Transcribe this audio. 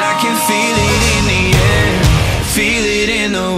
I can feel it in the air, feel it in the